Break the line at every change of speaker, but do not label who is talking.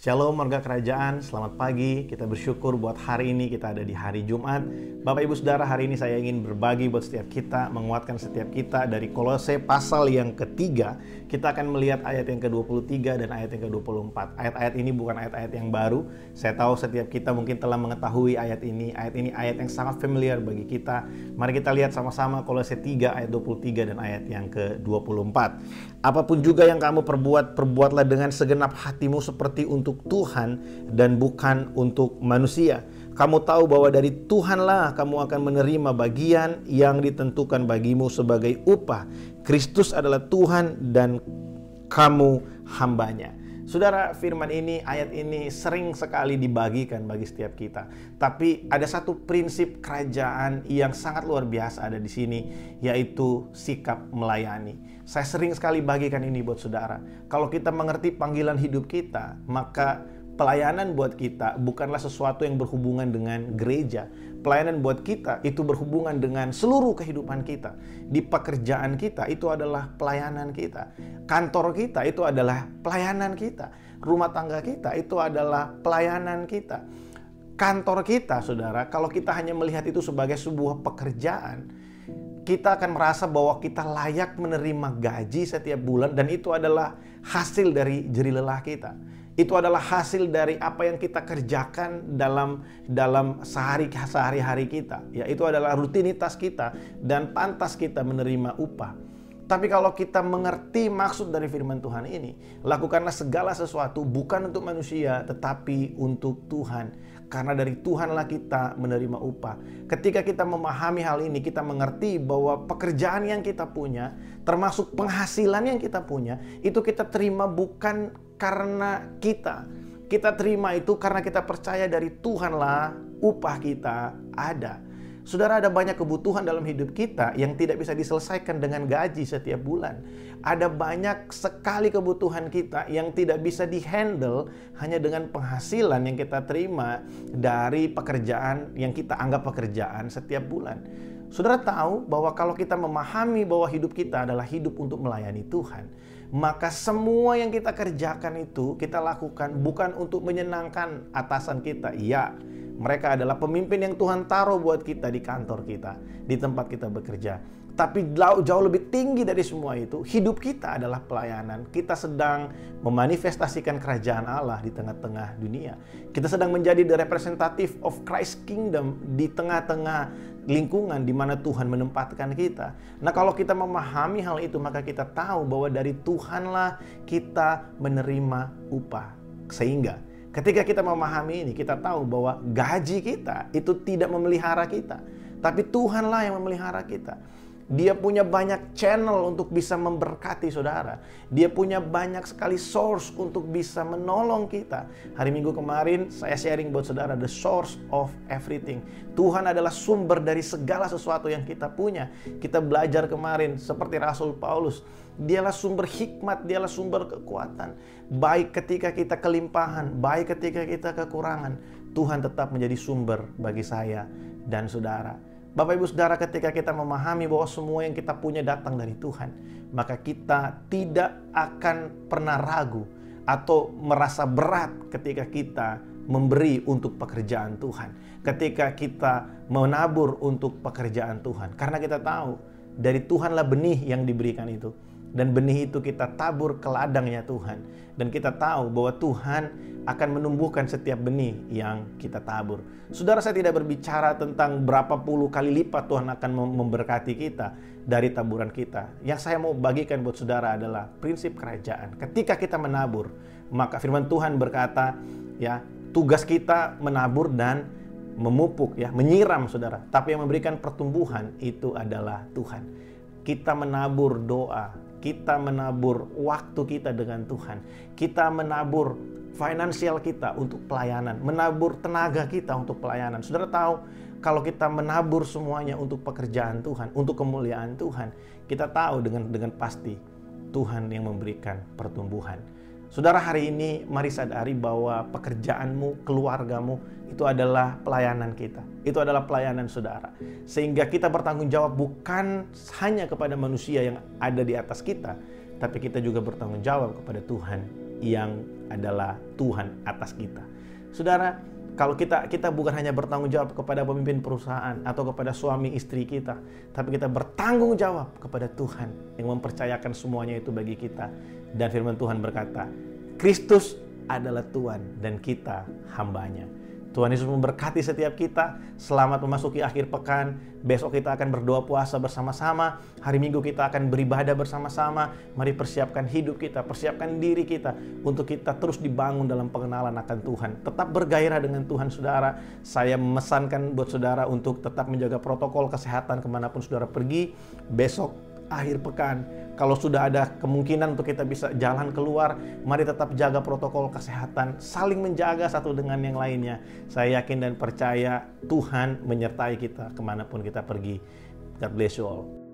Shalom warga kerajaan, selamat pagi. Kita bersyukur buat hari ini kita ada di hari Jumat. Bapak Ibu Saudara, hari ini saya ingin berbagi buat setiap kita, menguatkan setiap kita dari Kolose pasal yang ketiga. Kita akan melihat ayat yang ke-23 dan ayat yang ke-24. Ayat-ayat ini bukan ayat-ayat yang baru. Saya tahu setiap kita mungkin telah mengetahui ayat ini. Ayat ini ayat yang sangat familiar bagi kita. Mari kita lihat sama-sama Kolose 3 ayat 23 dan ayat yang ke-24. Apa pun juga yang kamu perbuat, perbuatlah dengan segenap hatimu seperti untuk untuk Tuhan dan bukan untuk manusia. Kamu tahu bahwa dari Tuhanlah kamu akan menerima bagian yang ditentukan bagimu sebagai upah. Kristus adalah Tuhan dan kamu hambanya. Saudara, firman ini, ayat ini sering sekali dibagikan bagi setiap kita. Tapi ada satu prinsip kerajaan yang sangat luar biasa ada di sini, yaitu sikap melayani. Saya sering sekali bagikan ini buat saudara. Kalau kita mengerti panggilan hidup kita, maka pelayanan buat kita bukanlah sesuatu yang berhubungan dengan gereja. Pelayanan buat kita itu berhubungan dengan seluruh kehidupan kita. Di pekerjaan kita itu adalah pelayanan kita. Kantor kita itu adalah pelayanan kita. Rumah tangga kita itu adalah pelayanan kita. Kantor kita, saudara, kalau kita hanya melihat itu sebagai sebuah pekerjaan, kita akan merasa bahwa kita layak menerima gaji setiap bulan dan itu adalah hasil dari jerilelah kita itu adalah hasil dari apa yang kita kerjakan dalam dalam sehari sehari-hari kita. Ya, itu adalah rutinitas kita dan pantas kita menerima upah. Tapi kalau kita mengerti maksud dari firman Tuhan ini, lakukanlah segala sesuatu bukan untuk manusia tetapi untuk Tuhan. Karena dari Tuhanlah kita menerima upah. Ketika kita memahami hal ini, kita mengerti bahwa pekerjaan yang kita punya, termasuk penghasilan yang kita punya, itu kita terima bukan karena kita. Kita terima itu karena kita percaya dari Tuhanlah upah kita ada. Saudara ada banyak kebutuhan dalam hidup kita yang tidak bisa diselesaikan dengan gaji setiap bulan. Ada banyak sekali kebutuhan kita yang tidak bisa dihandle hanya dengan penghasilan yang kita terima dari pekerjaan yang kita anggap pekerjaan setiap bulan. Saudara tahu bahwa kalau kita memahami bahwa hidup kita adalah hidup untuk melayani Tuhan, maka semua yang kita kerjakan itu kita lakukan bukan untuk menyenangkan atasan kita. Iya, mereka adalah pemimpin yang Tuhan taruh buat kita di kantor kita, di tempat kita bekerja. Tapi jauh lebih tinggi dari semua itu, hidup kita adalah pelayanan. Kita sedang memanifestasikan kerajaan Allah di tengah-tengah dunia. Kita sedang menjadi the representative of Christ kingdom di tengah-tengah lingkungan di mana Tuhan menempatkan kita. Nah, kalau kita memahami hal itu, maka kita tahu bahwa dari Tuhanlah kita menerima upah. Sehingga ketika kita memahami ini, kita tahu bahwa gaji kita itu tidak memelihara kita, tapi Tuhanlah yang memelihara kita. Dia punya banyak channel untuk bisa memberkati saudara. Dia punya banyak sekali source untuk bisa menolong kita. Hari Minggu kemarin saya sharing buat saudara the source of everything. Tuhan adalah sumber dari segala sesuatu yang kita punya. Kita belajar kemarin seperti Rasul Paulus. Dialah sumber hikmat, dialah sumber kekuatan. Baik ketika kita kelimpahan, baik ketika kita kekurangan, Tuhan tetap menjadi sumber bagi saya dan saudara. Bapak Ibu Saudara ketika kita memahami bahwa semua yang kita punya datang dari Tuhan, maka kita tidak akan pernah ragu atau merasa berat ketika kita memberi untuk pekerjaan Tuhan. Ketika kita menabur untuk pekerjaan Tuhan. Karena kita tahu dari Tuhanlah benih yang diberikan itu. Dan benih itu kita tabur ke ladangnya Tuhan. Dan kita tahu bahwa Tuhan akan menumbuhkan setiap benih yang kita tabur. Saudara saya tidak berbicara tentang berapa puluh kali lipat Tuhan akan memberkati kita dari taburan kita. Yang saya mau bagikan buat saudara adalah prinsip kerajaan. Ketika kita menabur, maka firman Tuhan berkata, ya, tugas kita menabur dan memupuk ya, menyiram saudara. Tapi yang memberikan pertumbuhan itu adalah Tuhan. Kita menabur doa, kita menabur waktu kita dengan Tuhan, kita menabur finansial kita untuk pelayanan, menabur tenaga kita untuk pelayanan. Saudara tahu, kalau kita menabur semuanya untuk pekerjaan Tuhan, untuk kemuliaan Tuhan, kita tahu dengan dengan pasti Tuhan yang memberikan pertumbuhan. Saudara hari ini mari sadari bahwa pekerjaanmu, keluargamu itu adalah pelayanan kita. Itu adalah pelayanan saudara. Sehingga kita bertanggung jawab bukan hanya kepada manusia yang ada di atas kita, tapi kita juga bertanggung jawab kepada Tuhan yang adalah Tuhan atas kita. Saudara, kalau kita kita bukan hanya bertanggung jawab kepada pemimpin perusahaan atau kepada suami istri kita, tapi kita bertanggung jawab kepada Tuhan yang mempercayakan semuanya itu bagi kita. Dan firman Tuhan berkata, Kristus adalah Tuhan dan kita hambanya. Tuhan Yesus memberkati setiap kita. Selamat memasuki akhir pekan. Besok kita akan berdoa puasa bersama-sama. Hari Minggu kita akan beribadah bersama-sama. Mari persiapkan hidup kita, persiapkan diri kita untuk kita terus dibangun dalam pengenalan akan Tuhan. Tetap bergairah dengan Tuhan, saudara. Saya memesankan buat saudara untuk tetap menjaga protokol kesehatan ke mana pun saudara pergi. Besok akhir pekan kalau sudah ada kemungkinan untuk kita bisa jalan keluar, mari tetap jaga protokol kesehatan, saling menjaga satu dengan yang lainnya. Saya yakin dan percaya Tuhan menyertai kita ke mana pun kita pergi. God bless you all.